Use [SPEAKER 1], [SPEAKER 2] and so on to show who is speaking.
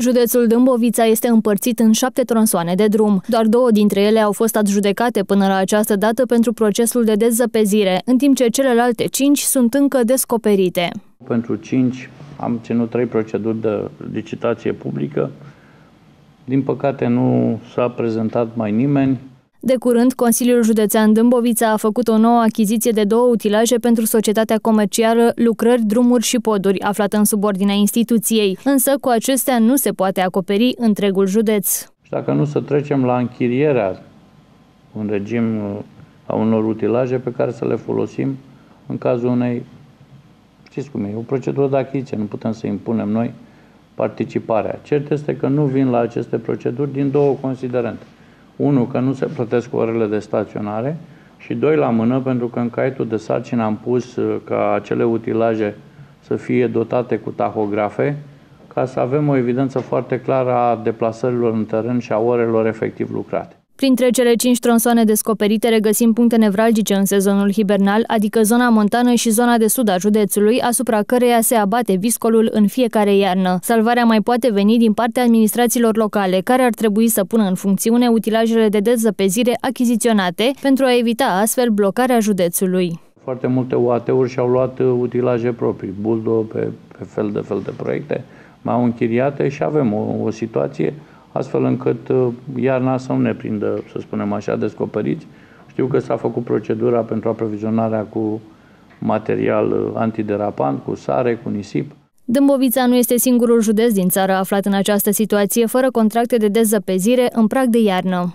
[SPEAKER 1] Județul Dâmbovița este împărțit în șapte tronsoane de drum. Doar două dintre ele au fost adjudecate până la această dată pentru procesul de dezăpezire, în timp ce celelalte cinci sunt încă descoperite.
[SPEAKER 2] Pentru cinci am ținut trei proceduri de licitație publică. Din păcate nu s-a prezentat mai nimeni.
[SPEAKER 1] De curând, Consiliul Județean Dâmbovița a făcut o nouă achiziție de două utilaje pentru societatea comercială Lucrări, Drumuri și Poduri, aflată în subordinea instituției, însă cu acestea nu se poate acoperi întregul județ.
[SPEAKER 2] Și dacă nu să trecem la închirierea în regim a unor utilaje pe care să le folosim în cazul unei, știți cum e, o procedură de achiziție, nu putem să impunem noi participarea. Cert este că nu vin la aceste proceduri din două considerente. Unu, că nu se plătesc orele de staționare și doi, la mână, pentru că în caietul de sarcină am pus uh, ca acele utilaje să fie dotate cu tahografe, ca să avem o evidență foarte clară a deplasărilor în teren și a orelor efectiv lucrate.
[SPEAKER 1] Printre cele cinci tronsoane descoperite regăsim puncte nevralgice în sezonul hibernal, adică zona montană și zona de sud a județului, asupra căreia se abate viscolul în fiecare iarnă. Salvarea mai poate veni din partea administrațiilor locale, care ar trebui să pună în funcțiune utilajele de dezăpezire achiziționate pentru a evita astfel blocarea județului.
[SPEAKER 2] Foarte multe UAT-uri și-au luat uh, utilaje proprii, buldo pe, pe fel de fel de proiecte, mai au închiriate și avem o, o situație astfel încât uh, iarna să nu ne prindă, să spunem așa, descoperiți. Știu că s-a făcut procedura pentru aprovizionarea cu material uh, antiderapant, cu sare, cu nisip.
[SPEAKER 1] Dâmbovița nu este singurul județ din țară aflat în această situație, fără contracte de dezăpezire în prag de iarnă.